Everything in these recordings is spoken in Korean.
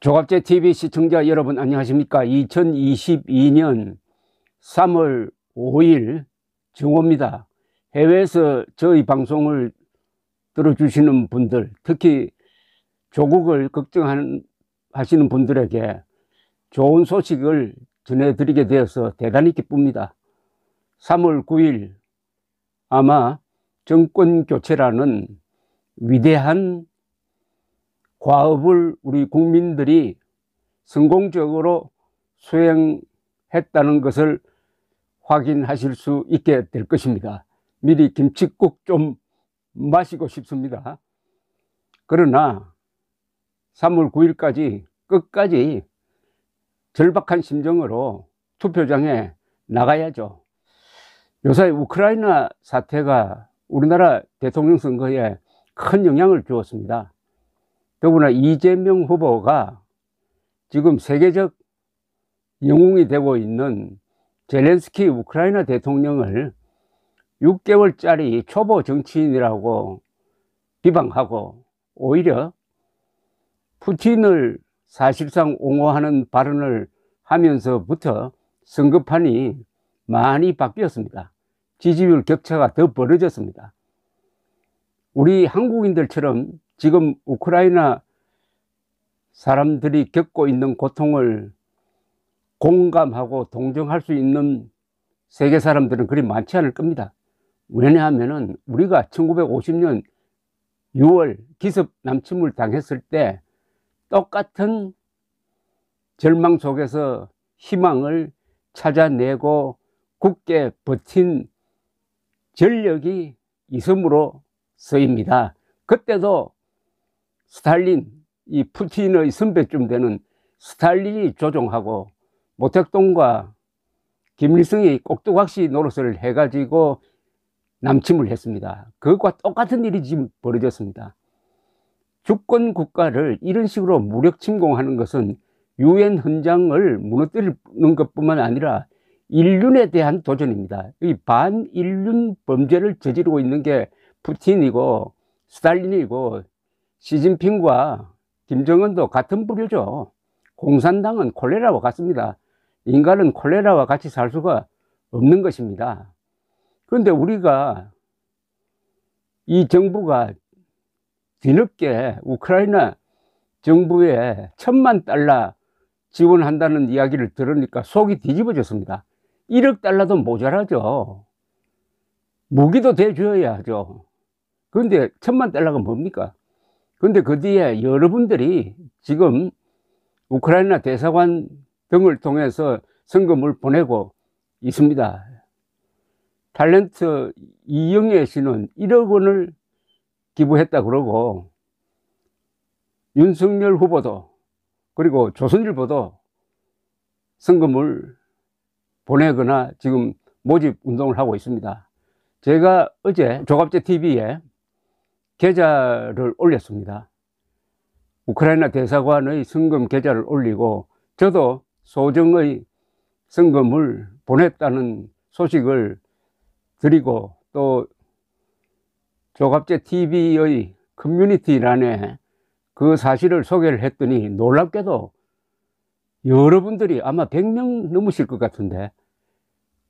조갑제 TV 시청자 여러분 안녕하십니까? 2022년 3월 5일 정오입니다. 해외에서 저희 방송을 들어주시는 분들 특히 조국을 걱정하시는 분들에게 좋은 소식을 전해드리게 되어서 대단히 기쁩니다. 3월 9일 아마 정권 교체라는 위대한 과업을 우리 국민들이 성공적으로 수행했다는 것을 확인하실 수 있게 될 것입니다. 미리 김치국 좀 마시고 싶습니다. 그러나 3월 9일까지 끝까지 절박한 심정으로 투표장에 나가야죠. 요새 우크라이나 사태가 우리나라 대통령 선거에 큰 영향을 주었습니다. 더구나 이재명 후보가 지금 세계적 영웅이 되고 있는 젤렌스키 우크라이나 대통령을 6개월짜리 초보 정치인이라고 비방하고 오히려 푸틴을 사실상 옹호하는 발언을 하면서부터 선거판이 많이 바뀌었습니다. 지지율 격차가 더 벌어졌습니다. 우리 한국인들처럼 지금 우크라이나 사람들이 겪고 있는 고통을 공감하고 동정할 수 있는 세계 사람들은 그리 많지 않을 겁니다. 왜냐하면 우리가 1950년 6월 기습 남침을 당했을 때 똑같은 절망 속에서 희망을 찾아내고 굳게 버틴 전력이 있음으로 서입니다. 그때도 스탈린, 이 푸틴의 선배쯤 되는 스탈린이 조종하고 모택동과 김일성이 꼭두각시 노릇을 해가지고 남침을 했습니다. 그것과 똑같은 일이 지금 벌어졌습니다. 주권 국가를 이런 식으로 무력 침공하는 것은 유엔 헌장을 무너뜨리는 것뿐만 아니라 인륜에 대한 도전입니다. 이 반인륜 범죄를 저지르고 있는 게 푸틴이고 스탈린이고 시진핑과 김정은도 같은 부류죠. 공산당은 콜레라와 같습니다. 인간은 콜레라와 같이 살 수가 없는 것입니다. 그런데 우리가 이 정부가 뒤늦게 우크라이나 정부에 천만 달러 지원한다는 이야기를 들으니까 속이 뒤집어졌습니다. 1억 달러도 모자라죠. 무기도 대줘야 하죠. 그런데 천만 달러가 뭡니까? 근데 그 뒤에 여러분들이 지금 우크라이나 대사관 등을 통해서 성금을 보내고 있습니다. 탤런트 이영애 씨는 1억 원을 기부했다 그러고 윤석열 후보도 그리고 조선일보도 성금을 보내거나 지금 모집 운동을 하고 있습니다. 제가 어제 조갑제 TV에 계좌를 올렸습니다. 우크라이나 대사관의 성금 계좌를 올리고 저도 소정의 성금을 보냈다는 소식을 드리고 또 조갑제 TV의 커뮤니티란에 그 사실을 소개를 했더니 놀랍게도 여러분들이 아마 100명 넘으실 것 같은데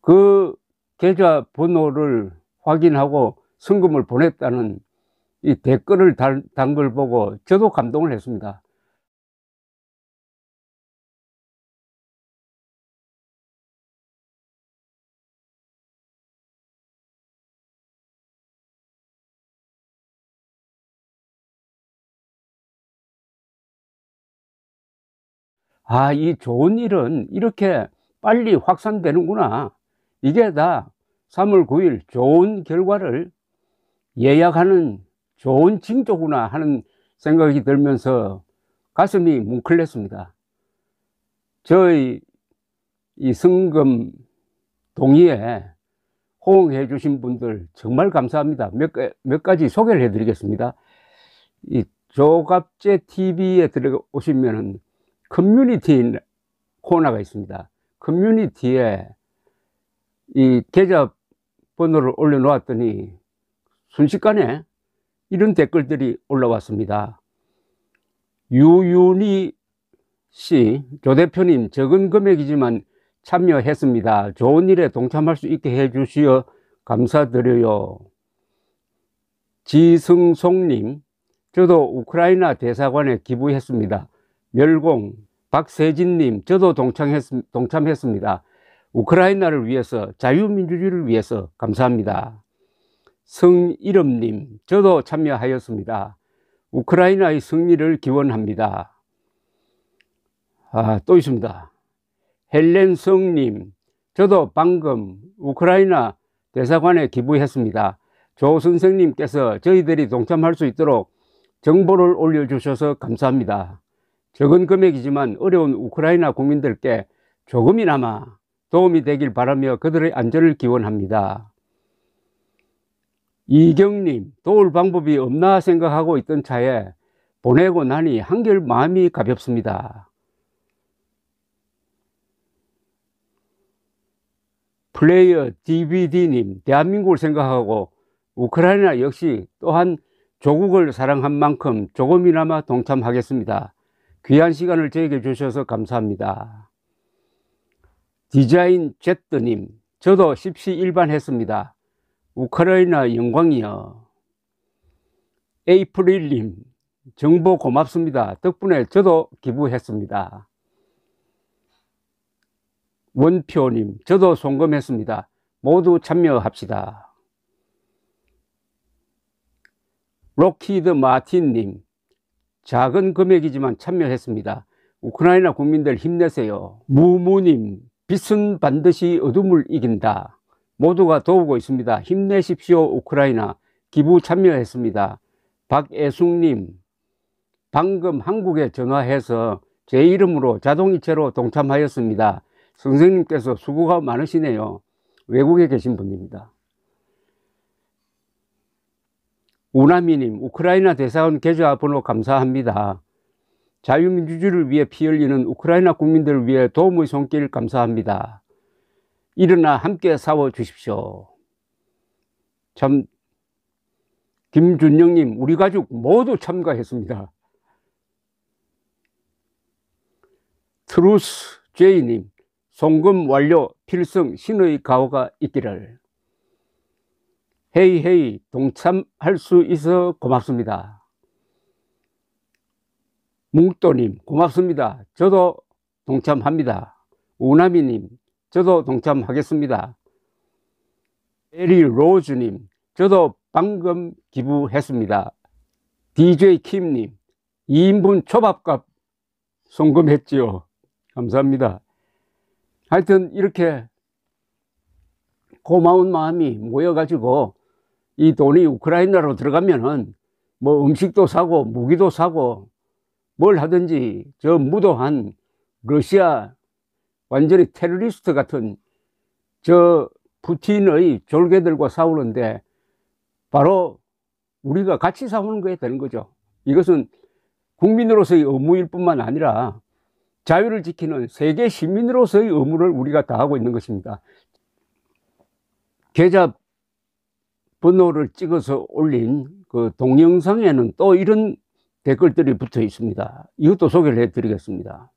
그 계좌 번호를 확인하고 성금을 보냈다는 이 댓글을 단걸 보고 저도 감동을 했습니다. 아, 이 좋은 일은 이렇게 빨리 확산되는구나. 이게 다 3월 9일 좋은 결과를 예약하는 좋은 징조구나 하는 생각이 들면서 가슴이 뭉클했습니다. 저희 이 성금 동의에 호응해 주신 분들 정말 감사합니다. 몇, 몇 가지 소개를 해 드리겠습니다. 이 조갑제 TV에 들어오시면 커뮤니티 코너가 있습니다. 커뮤니티에 이 계좌 번호를 올려놓았더니 순식간에 이런 댓글들이 올라왔습니다. 유윤희 씨, 조 대표님 적은 금액이지만 참여했습니다. 좋은 일에 동참할 수 있게 해주시어 감사드려요. 지승송님, 저도 우크라이나 대사관에 기부했습니다. 멸공, 박세진님, 저도 동참했, 동참했습니다. 우크라이나를 위해서, 자유민주주의를 위해서 감사합니다. 성이름님, 저도 참여하였습니다. 우크라이나의 승리를 기원합니다. 아, 또 있습니다. 헬렌성님, 저도 방금 우크라이나 대사관에 기부했습니다. 조 선생님께서 저희들이 동참할 수 있도록 정보를 올려주셔서 감사합니다. 적은 금액이지만 어려운 우크라이나 국민들께 조금이나마 도움이 되길 바라며 그들의 안전을 기원합니다. 이경님, 도울 방법이 없나 생각하고 있던 차에 보내고 나니 한결 마음이 가볍습니다. 플레이어 DVD님, 대한민국을 생각하고 우크라이나 역시 또한 조국을 사랑한 만큼 조금이나마 동참하겠습니다. 귀한 시간을 저에게 주셔서 감사합니다. 디자인 제트님, 저도 십시일반 했습니다. 우크라이나 영광이요. 에이프릴님, 정보 고맙습니다. 덕분에 저도 기부했습니다. 원표님, 저도 송금했습니다. 모두 참여합시다. 로키드 마틴님, 작은 금액이지만 참여했습니다. 우크라이나 국민들 힘내세요. 무무님, 빛은 반드시 어둠을 이긴다. 모두가 도우고 있습니다. 힘내십시오 우크라이나. 기부 참여했습니다. 박애숙님, 방금 한국에 전화해서 제 이름으로 자동이체로 동참하였습니다. 선생님께서 수고가 많으시네요. 외국에 계신 분입니다. 우나미님, 우크라이나 대사관 계좌 번호 감사합니다. 자유민주주의를 위해 피 흘리는 우크라이나 국민들을 위해 도움의 손길 감사합니다. 일어나 함께 싸워 주십시오. 참, 김준영님, 우리 가족 모두 참가했습니다. 트루스 제이님, 송금 완료 필승 신의 가오가 있기를. 헤이 헤이 동참할 수 있어 고맙습니다. 뭉또님 고맙습니다. 저도 동참합니다. 우나미님 저도 동참하겠습니다. 에리 로즈님 저도 방금 기부했습니다. DJ 킴님 2인분 초밥값 송금했지요. 감사합니다. 하여튼 이렇게 고마운 마음이 모여가지고 이 돈이 우크라이나로 들어가면은 뭐 음식도 사고 무기도 사고 뭘 하든지 저 무도한 러시아 완전히 테러리스트 같은 저 푸틴의 졸개들과 싸우는데 바로 우리가 같이 싸우는 거에 되는 거죠. 이것은 국민으로서의 의무일 뿐만 아니라 자유를 지키는 세계 시민으로서의 의무를 우리가 다하고 있는 것입니다. 계좌 번호를 찍어서 올린 그 동영상에는 또 이런 댓글들이 붙어 있습니다. 이것도 소개를 해드리겠습니다.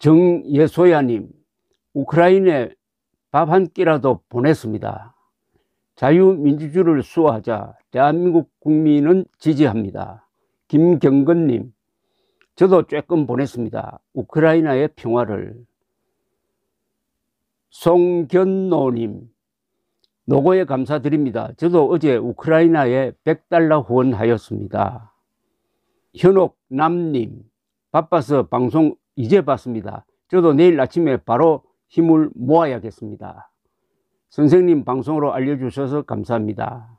정예소야님, 우크라이나에 밥 한 끼라도 보냈습니다. 자유민주주의를 수호하자 대한민국 국민은 지지합니다. 김경근님, 저도 조금 보냈습니다. 우크라이나의 평화를. 송견노님, 노고에 감사드립니다. 저도 어제 우크라이나에 100달러 후원하였습니다. 현옥 남님 바빠서 방송 이제 봤습니다. 저도 내일 아침에 바로 힘을 모아야겠습니다. 선생님 방송으로 알려주셔서 감사합니다.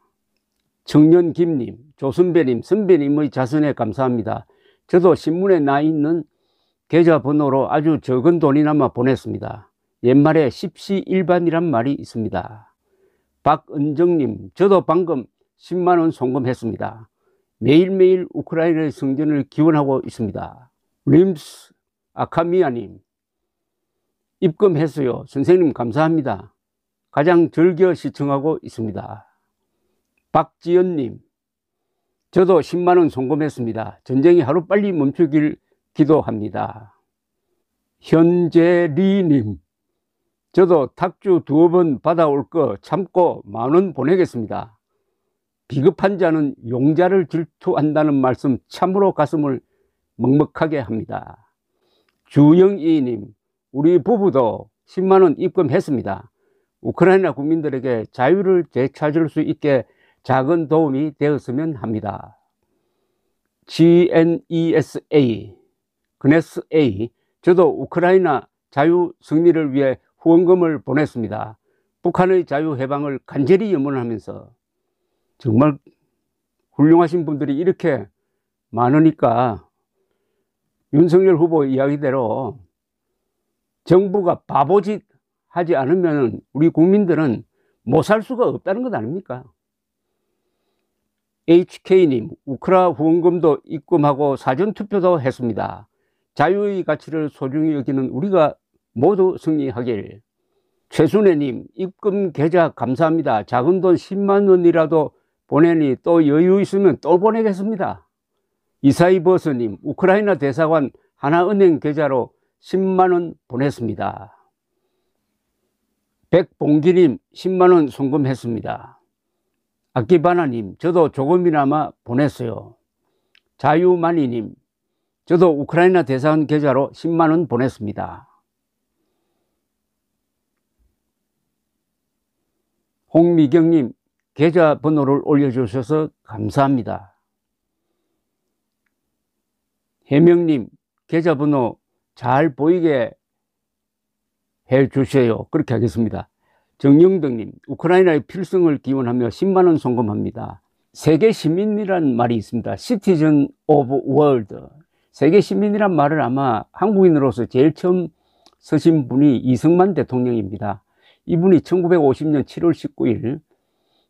청년 김님, 조선배님, 선배님의 자선에 감사합니다. 저도 신문에 나 있는 계좌번호로 아주 적은 돈이나마 보냈습니다. 옛말에 십시일반이란 말이 있습니다. 박은정님, 저도 방금 10만원 송금했습니다. 매일매일 우크라이나의 성전을 기원하고 있습니다. 림스 아카미아님, 입금했어요. 선생님 감사합니다. 가장 즐겨 시청하고 있습니다. 박지연님, 저도 10만원 송금했습니다. 전쟁이 하루빨리 멈추길 기도합니다. 현재리님, 저도 탁주 두어 번 받아올 거 참고 만원 보내겠습니다. 비급한 자는 용자를 질투한다는 말씀 참으로 가슴을 먹먹하게 합니다. 주영이님, 우리 부부도 10만원 입금했습니다. 우크라이나 국민들에게 자유를 되찾을 수 있게 작은 도움이 되었으면 합니다. GNESA, 그네스A, 저도 우크라이나 자유 승리를 위해 후원금을 보냈습니다. 북한의 자유 해방을 간절히 염원하면서 정말 훌륭하신 분들이 이렇게 많으니까 윤석열 후보 이야기대로 정부가 바보짓 하지 않으면 우리 국민들은 못 살 수가 없다는 것 아닙니까? HK님, 우크라 후원금도 입금하고 사전투표도 했습니다. 자유의 가치를 소중히 여기는 우리가 모두 승리하길. 최순애님, 입금 계좌 감사합니다. 작은 돈 10만 원이라도 보내니 또 여유 있으면 또 보내겠습니다. 이사이 버스님, 우크라이나 대사관 하나은행 계좌로 10만원 보냈습니다. 백봉기님, 10만원 송금했습니다. 아키바나님, 저도 조금이나마 보냈어요. 자유마니님, 저도 우크라이나 대사관 계좌로 10만원 보냈습니다. 홍미경님, 계좌 번호를 올려주셔서 감사합니다. 해명님, 계좌번호 잘 보이게 해 주세요. 그렇게 하겠습니다. 정영덕님, 우크라이나의 필승을 기원하며 10만원 송금합니다. 세계 시민이란 말이 있습니다. citizen of world. 세계 시민이란 말을 아마 한국인으로서 제일 처음 쓰신 분이 이승만 대통령입니다. 이분이 1950년 7월 19일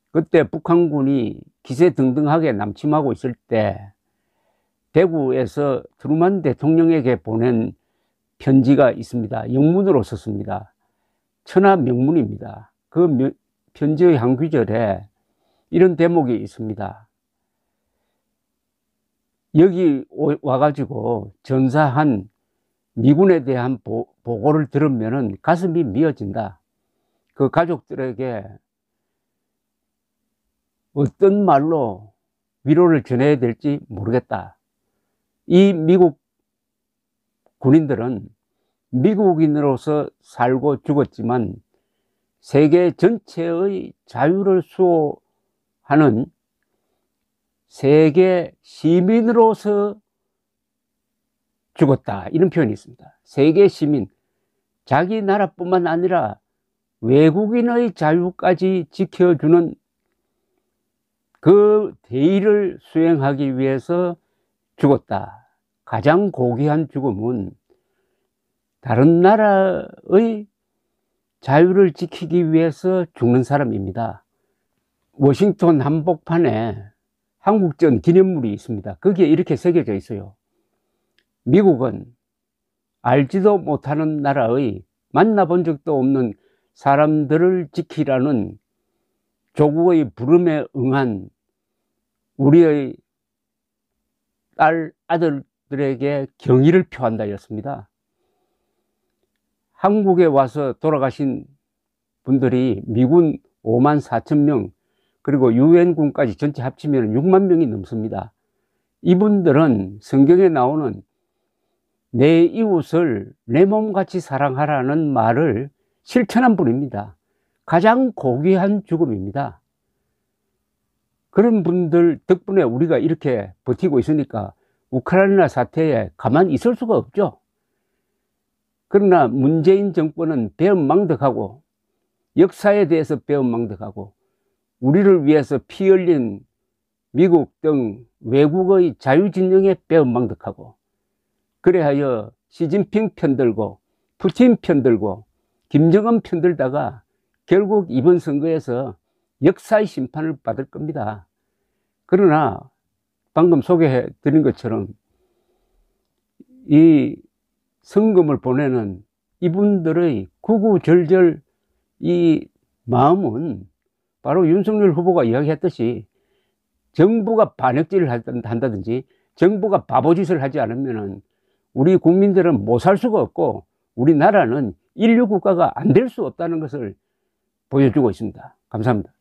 그때 북한군이 기세 등등하게 남침하고 있을 때 대구에서 트루만 대통령에게 보낸 편지가 있습니다. 영문으로 썼습니다. 천하 명문입니다. 그 편지의 한 구절에 이런 대목이 있습니다. 여기 와가지고 전사한 미군에 대한 보, 고를 들으면 가슴이 미어진다. 그 가족들에게 어떤 말로 위로를 전해야 될지 모르겠다. 이 미국 군인들은 미국인으로서 살고 죽었지만 세계 전체의 자유를 수호하는 세계 시민으로서 죽었다. 이런 표현이 있습니다. 세계 시민. 자기 나라뿐만 아니라 외국인의 자유까지 지켜주는 그 대의를 수행하기 위해서 죽었다. 가장 고귀한 죽음은 다른 나라의 자유를 지키기 위해서 죽는 사람입니다. 워싱턴 한복판에 한국전 기념물이 있습니다. 거기에 이렇게 새겨져 있어요. 미국은 알지도 못하는 나라의 만나본 적도 없는 사람들을 지키라는 조국의 부름에 응한 우리의 딸, 아들 들에게 경의를 표한다 였습니다. 한국에 와서 돌아가신 분들이 미군 5만 4천 명, 그리고 유엔군까지 전체 합치면 6만 명이 넘습니다. 이분들은 성경에 나오는 내 이웃을 내 몸같이 사랑하라는 말을 실천한 분입니다. 가장 고귀한 죽음입니다. 그런 분들 덕분에 우리가 이렇게 버티고 있으니까 우크라이나 사태에 가만히 있을 수가 없죠. 그러나 문재인 정권은 배은망덕하고 역사에 대해서 배은망덕하고 우리를 위해서 피 흘린 미국 등 외국의 자유진영에 배은망덕하고 그래하여 시진핑 편들고 푸틴 편들고 김정은 편들다가 결국 이번 선거에서 역사의 심판을 받을 겁니다. 그러나 방금 소개해 드린 것처럼 이 성금을 보내는 이분들의 구구절절 이 마음은 바로 윤석열 후보가 이야기했듯이 정부가 반역질을 한다든지 정부가 바보짓을 하지 않으면 우리 국민들은 못 살 수가 없고 우리나라는 인류 국가가 안 될 수 없다는 것을 보여주고 있습니다. 감사합니다.